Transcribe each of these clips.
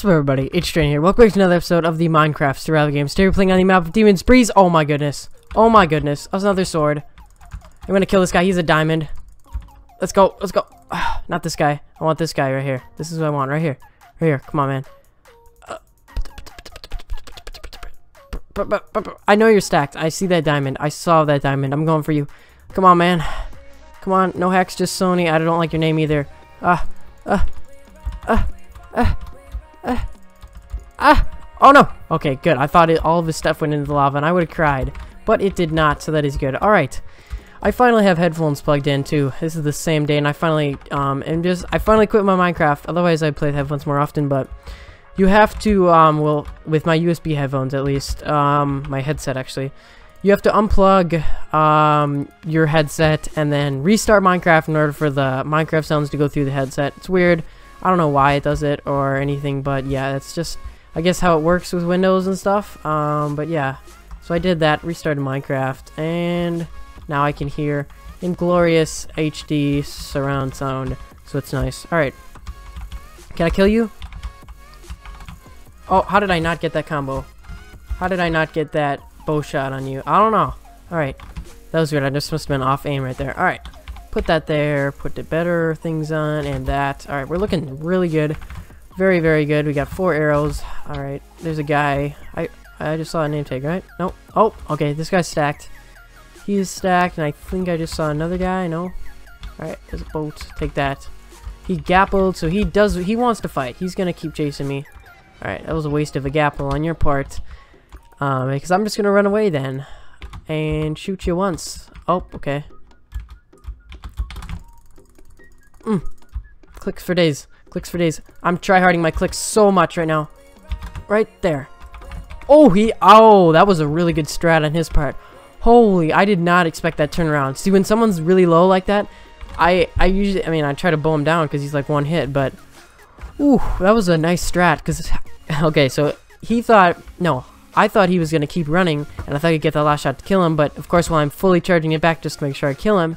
What's up everybody, it's HTrain here. Welcome back to another episode of the Minecraft survival game. Today we're playing on the map of Demon's Breeze. Oh my goodness. Oh my goodness. That's another sword. I'm gonna kill this guy. He's a diamond. Let's go. Let's go. not this guy. I want this guy right here. This is what I want. Right here. Right here. Come on, man. I know you're stacked. I see that diamond. I saw that diamond. I'm going for you. Come on, man. Come on. No hacks, just Sony. I don't like your name either. Ah. Ah. Ah. Ah. Ah. Ah. Oh, no. Okay, good. I thought it, all of his stuff went into the lava, and I would have cried. But it did not, so that is good. Alright. I finally have headphones plugged in, too. This is the same day, and I finally, um, and just, I finally quit my Minecraft. Otherwise, I'd play headphones more often, but you have to, um, well, with my USB headphones, at least, um, my headset, actually, you have to unplug, um, your headset and then restart Minecraft in order for the Minecraft sounds to go through the headset. It's weird. I don't know why it does it or anything, but yeah, it's just, I guess, how it works with Windows and stuff. Um, but yeah, so I did that, restarted Minecraft, and now I can hear in glorious HD surround sound, so it's nice. Alright, can I kill you? Oh, how did I not get that combo? How did I not get that bow shot on you? I don't know. Alright, that was weird. I just must have been off aim right there. Alright. Put that there, put the better things on, and that. Alright, we're looking really good. Very, very good. We got four arrows. Alright, there's a guy. I I just saw a name tag, right? No. Oh, okay, this guy's stacked. He's stacked, and I think I just saw another guy. No. Alright, there's a boat. Take that. He gappled, so he does. He wants to fight. He's gonna keep chasing me. Alright, that was a waste of a gapple on your part. Um, because I'm just gonna run away then. And shoot you once. Oh, okay. Mm. Clicks for days. Clicks for days. I'm tryharding my clicks so much right now. Right there. Oh, he... Oh, that was a really good strat on his part. Holy, I did not expect that turnaround. See, when someone's really low like that, I, I usually... I mean, I try to bow him down because he's like one hit, but... Ooh, that was a nice strat because... Okay, so he thought... No, I thought he was going to keep running, and I thought I'd get the last shot to kill him, but of course while I'm fully charging it back just to make sure I kill him,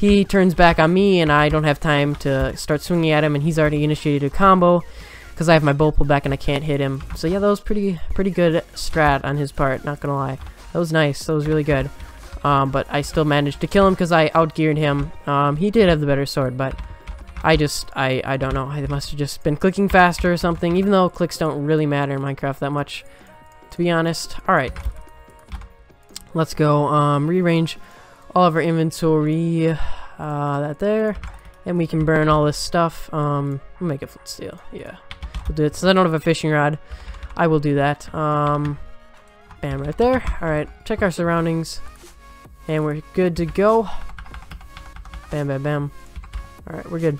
he turns back on me, and I don't have time to start swinging at him, and he's already initiated a combo, because I have my bow pulled back and I can't hit him. So yeah, that was pretty pretty good strat on his part, not gonna lie. That was nice, that was really good. Um, but I still managed to kill him because I outgeared him. Um, he did have the better sword, but I just, I, I don't know. I must have just been clicking faster or something, even though clicks don't really matter in Minecraft that much, to be honest. Alright. Let's go. Um, rearrange all of our inventory, uh, that there, and we can burn all this stuff. Um, we'll make it flint steel, yeah. We'll do it, since I don't have a fishing rod, I will do that. Um, bam, right there. Alright, check our surroundings, and we're good to go. Bam, bam, bam. Alright, we're good.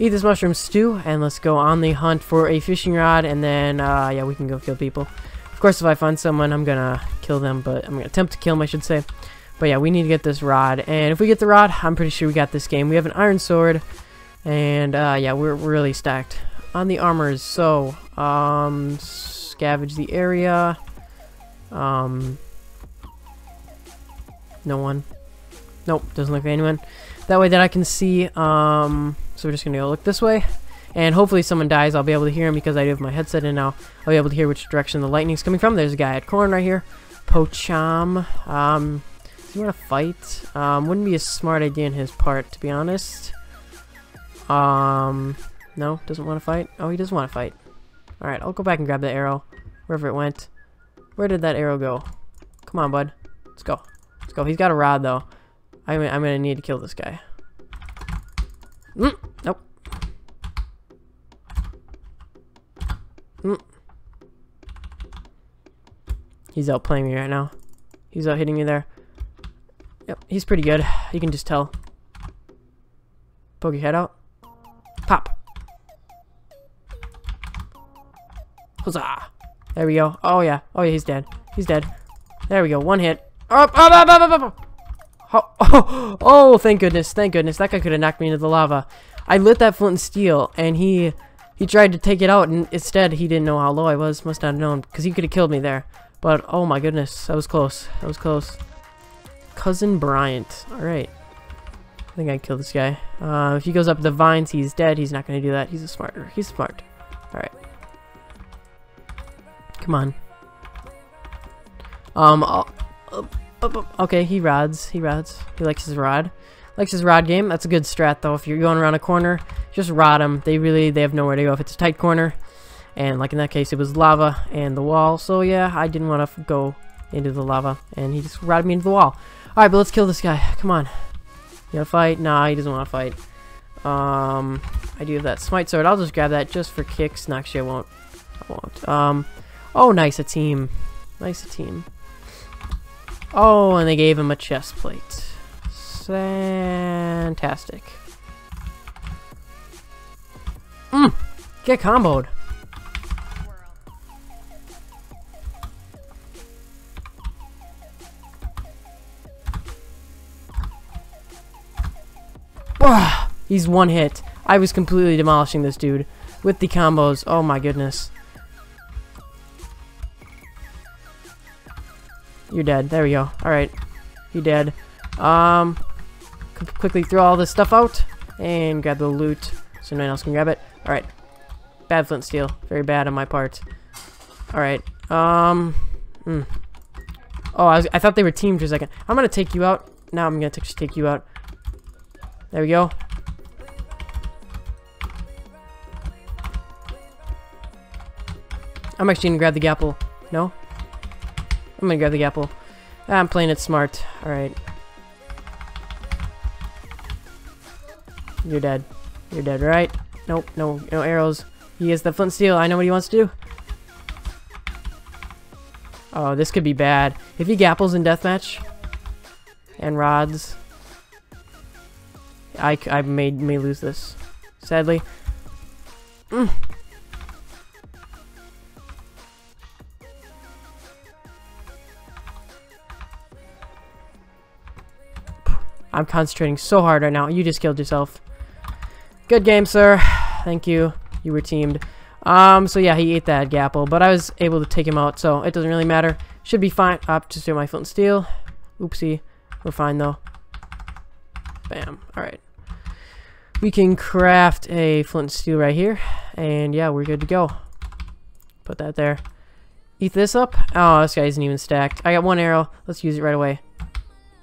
Eat this mushroom stew, and let's go on the hunt for a fishing rod, and then, uh, yeah, we can go kill people. Of course, if I find someone, I'm gonna kill them, but I'm gonna attempt to kill them, I should say. But yeah, we need to get this rod. And if we get the rod, I'm pretty sure we got this game. We have an iron sword. And uh, yeah, we're, really stacked on the armors. So, um, scavenge the area. Um, no one. Nope, doesn't look like anyone. That way that I can see. Um, so we're just going to go look this way. And hopefully someone dies, I'll be able to hear him because I do have my headset in now. I'll be able to hear which direction the lightning's coming from. There's a guy at corn right here. Pocham. Um, you want to fight? Um, wouldn't be a smart idea in his part, to be honest. Um, no, doesn't want to fight. Oh, he doesn't want to fight. Alright, I'll go back and grab the arrow, wherever it went. Where did that arrow go? Come on, bud. Let's go. Let's go. He's got a rod, though. I'm, I'm going to need to kill this guy. Mm, nope. Mm. He's out playing me right now. He's out hitting me there. Yep, he's pretty good. You can just tell. Poke your head out. Pop. Huzzah! There we go. Oh yeah. Oh yeah, he's dead. He's dead. There we go. One hit. Up, up, up, up, up, up. Oh, oh, oh, thank goodness. Thank goodness. That guy could have knocked me into the lava. I lit that flint and steel, and he he tried to take it out, and instead he didn't know how low I was. Must not have known, because he could have killed me there. But, oh my goodness. That was close. That was close. Cousin Bryant. Alright. I think I killed this guy. Uh, if he goes up the vines, he's dead. He's not going to do that. He's a smarter. He's smart. Alright. Come on. Um, uh, uh, okay, he rods. He rods. He likes his rod. Likes his rod game. That's a good strat, though. If you're going around a corner, just rod them. They really, they have nowhere to go if it's a tight corner. And like in that case, it was lava and the wall. So yeah, I didn't want to go into the lava. And he just rotted me into the wall. Alright, but let's kill this guy. Come on. You want to fight? Nah, he doesn't want to fight. Um, I do have that smite sword. I'll just grab that just for kicks. No, actually, I won't. I won't. Um, oh, nice, a team. Nice, a team. Oh, and they gave him a chest plate. Fantastic. Mmm, get comboed. He's one hit. I was completely demolishing this dude with the combos. Oh my goodness. You're dead. There we go. Alright. You're dead. Um, quickly throw all this stuff out and grab the loot so no one else can grab it. Alright. Bad flint steel. Very bad on my part. Alright. Um, hmm. Oh, I, was, I thought they were teamed for a second. I'm going to take you out. Now I'm going to take you out. There we go. I'm actually gonna grab the gapple. No? I'm gonna grab the gapple. I'm playing it smart. Alright. You're dead. You're dead, right? Nope, no, no arrows. He has the flint steel. I know what he wants to do. Oh, this could be bad. If he gapples in deathmatch and rods, I, I may, may lose this, sadly. Mm. I'm concentrating so hard right now. You just killed yourself. Good game, sir. Thank you. You were teamed. Um, so yeah, he ate that gapple, but I was able to take him out, so it doesn't really matter. Should be fine. Up, just do my flint and steel. Oopsie. We're fine, though. Bam. Alright. We can craft a flint and steel right here. And yeah, we're good to go. Put that there. Eat this up. Oh, this guy isn't even stacked. I got one arrow. Let's use it right away.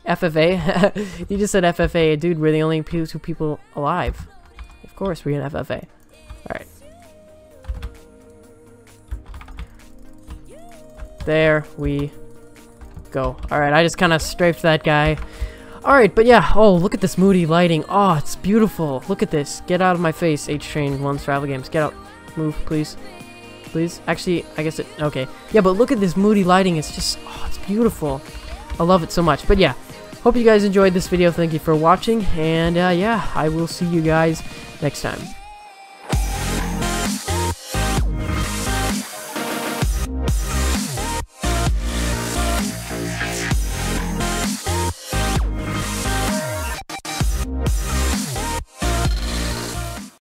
FFA? you just said FFA. Dude, we're the only two people alive. Of course, we're in FFA. Alright. There we go. Alright, I just kind of strafed that guy. Alright, but yeah. Oh, look at this moody lighting. Oh, it's beautiful. Look at this. Get out of my face, H-Train One Travel Games. Get out. Move, please. Please. Actually, I guess it... Okay. Yeah, but look at this moody lighting. It's just... Oh, it's beautiful. I love it so much. But yeah, Hope you guys enjoyed this video. Thank you for watching. And uh, yeah, I will see you guys next time.